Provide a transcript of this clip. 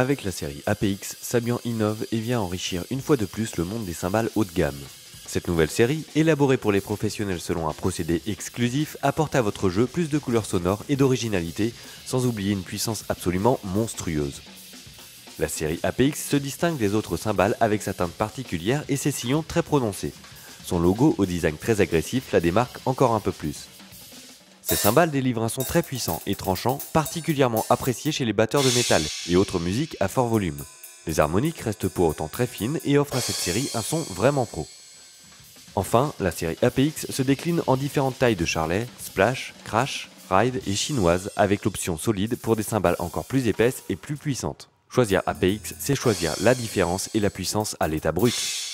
Avec la série APX, Sabian innove et vient enrichir une fois de plus le monde des cymbales haut de gamme. Cette nouvelle série, élaborée pour les professionnels selon un procédé exclusif, apporte à votre jeu plus de couleurs sonores et d'originalité, sans oublier une puissance absolument monstrueuse. La série APX se distingue des autres cymbales avec sa teinte particulière et ses sillons très prononcés. Son logo au design très agressif la démarque encore un peu plus. Ces cymbales délivrent un son très puissant et tranchant, particulièrement apprécié chez les batteurs de métal et autres musiques à fort volume. Les harmoniques restent pour autant très fines et offrent à cette série un son vraiment pro. Enfin, la série APX se décline en différentes tailles de charlet, splash, crash, ride et chinoise avec l'option solide pour des cymbales encore plus épaisses et plus puissantes. Choisir APX, c'est choisir la différence et la puissance à l'état brut.